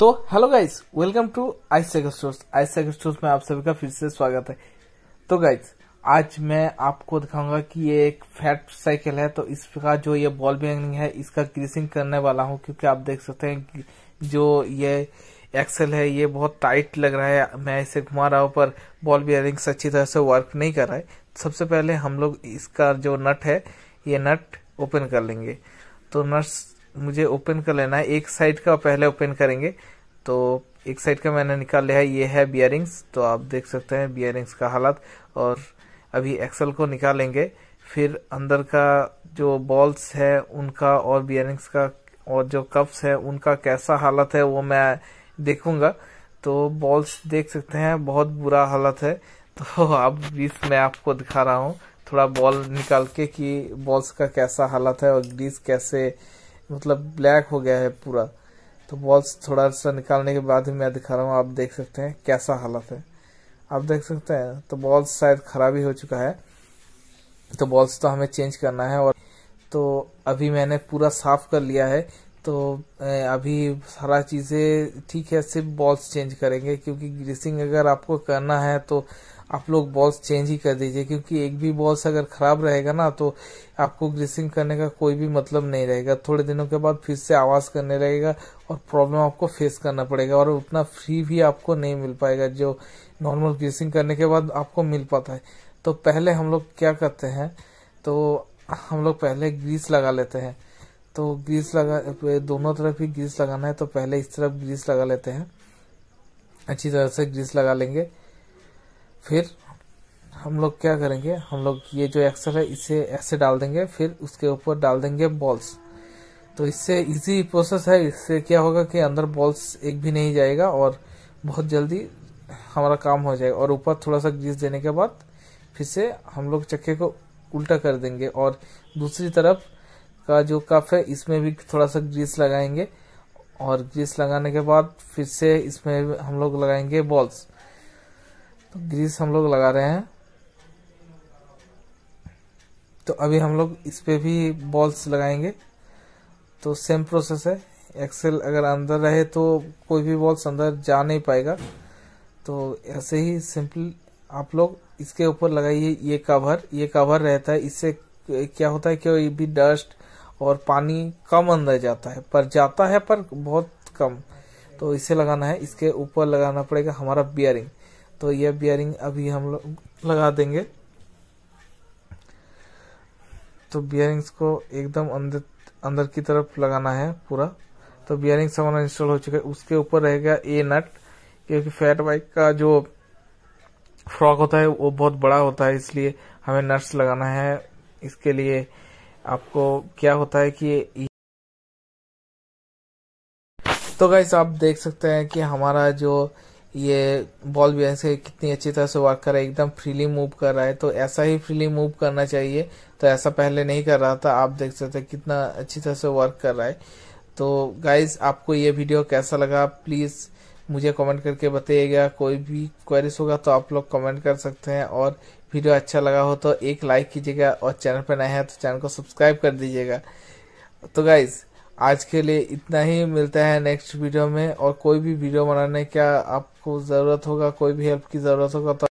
तो hello guys welcome to ice cycle stores ice stores में आप सभी का फिर से स्वागत है। तो गाइस आज मैं आपको दिखाऊँगा कि ये एक फैट साइकिल है तो इसका जो ये बॉल बेयरिंग है, इसका ग्रीसिंग करने वाला हूँ, क्योंकि आप देख सकते हैं जो ये एक्सेल है, ये बहुत टाइट लग रहा है। मैं इसे घुमा रहा हूँ, पर बॉल बेयरिंग्स अच्छी तरह से वर्क नहीं कर रहा है। सबसे पहले हम लोग इसका जो नट है, ये नट ओपन कर लेंगे। तो नट्स मुझे ओपन कर लेना है। एक साइड का पहले ओपन करेंगे। तो एक साइड का मैंने निकाल लिया है। ये है बियरिंग्स तो आप देख सकते हैं बियरिंग्स का हालत। और अभी एक्सल को निकालेंगे। फिर अंदर का जो बॉल्स है, उनका और बियरिंग्स का और जो कप्स है, उनका कैसा हालत है, वो मैं देखूँगा। तो बॉल्स देख सकते हैं। बहुत बुरा हालत है। तो अब बीस मैं आपको दिखा रहा हूँ। थोड़ा बॉल निकाल के कि बॉल्स का कैसा हालत है और ग्रीस कैसे मतलब ब्लैक हो गया है पूरा। तो बॉल्स थोड़ा सा निकालने के बाद ही मैं दिखा रहा हूँ, आप देख सकते हैं कैसा हालत है। आप देख सकते हैं तो बॉल्स शायद खराब ही हो चुका है। तो बॉल्स तो हमें चेंज करना है और तो अभी मैंने पूरा साफ़ कर लिया है। तो अभी सारा चीज़ें ठीक है, सिर्फ़ बॉल्स चेंज करेंगे क्योंकि ग्रीसिंग अगर आपको करना है तो आप लोग बॉल्स चेंज ही कर दीजिए, क्योंकि एक भी बॉल्स अगर खराब रहेगा ना तो आपको ग्रीसिंग करने का कोई भी मतलब नहीं रहेगा। थोड़े दिनों के बाद फिर से आवाज़ करने लगेगा और प्रॉब्लम आपको फेस करना पड़ेगा और उतना फ्री भी आपको नहीं मिल पाएगा, जो नॉर्मल ग्रीसिंग करने के बाद आपको मिल पाता है। तो पहले हम लोग क्या करते हैं तो हम लोग पहले ग्रीस लगा लेते हैं। तो ग्रीस लगा, दोनों तरफ़ ही ग्रीस लगाना है तो पहले इस तरफ़ ग्रीस लगा लेते हैं। अच्छी तरह से ग्रीस लगा लेंगे। फिर हम लोग क्या करेंगे? हम लोग ये जो एक्सल है, इसे ऐसे डाल देंगे, फिर उसके ऊपर डाल देंगे बॉल्स तो इससे इजी प्रोसेस है, इससे क्या होगा कि अंदर बॉल्स एक भी नहीं जाएगा और बहुत जल्दी हमारा काम हो जाएगा। और ऊपर थोड़ा सा ग्रीस देने के बाद फिर से हम लोग चक्के को उल्टा कर देंगे। और दूसरी तरफ़ का जो कफ है, इसमें भी थोड़ा सा ग्रीस लगाएँगे। और ग्रीस लगाने के बाद फिर से इसमें हम लोग लगाएँगे बॉल्स तो ग्रीस हम लोग लगा रहे हैं। तो अभी हम लोग इस पर भी बॉल्स लगाएँगे। तो सेम प्रोसेस है। एक्सेल अगर अंदर रहे तो कोई भी बॉल्स अंदर जा नहीं पाएगा। तो ऐसे ही सिंपल आप लोग इसके ऊपर लगाइए ये कवर ये कवर रहता है। इससे क्या होता है कि भी डस्ट और पानी कम अंदर जाता है। पर जाता है पर बहुत कम। तो इसे लगाना है। इसके ऊपर लगाना पड़ेगा हमारा बियरिंग तो यह बियरिंग अभी हम लोग लगा देंगे। तो बियरिंग्स को एकदम अंदर अंदर की तरफ़ लगाना है पूरा। तो बियरिंग हमारा इंस्टॉल हो चुका है। उसके ऊपर रहेगा ए नट क्योंकि फैट बाइक का जो फ्रॉक होता है, वो बहुत बड़ा होता है, इसलिए हमें नट्स लगाना है। इसके लिए आपको क्या होता है कि तो गाइस आप देख सकते हैं कि हमारा जो ये बॉल भी ऐसे कितनी अच्छी तरह से वर्क कर रहा है, एकदम फ्रीली मूव कर रहा है तो ऐसा ही फ्रीली मूव करना चाहिए। तो ऐसा पहले नहीं कर रहा था, आप देख सकते कितना अच्छी तरह से वर्क कर रहा है। तो गाइज़ आपको ये वीडियो कैसा लगा? प्लीज़ मुझे कमेंट करके बताइएगा। कोई भी क्वेरीज होगा तो आप लोग कमेंट कर सकते हैं। और वीडियो अच्छा लगा हो तो एक लाइक कीजिएगा और चैनल पर नए हैं तो चैनल को सब्सक्राइब कर दीजिएगा। तो गाइज़ आज के लिए इतना ही। मिलता है नेक्स्ट वीडियो में और कोई भी वीडियो बनाने का आपको ज़रूरत होगा, कोई भी हेल्प की ज़रूरत होगा तो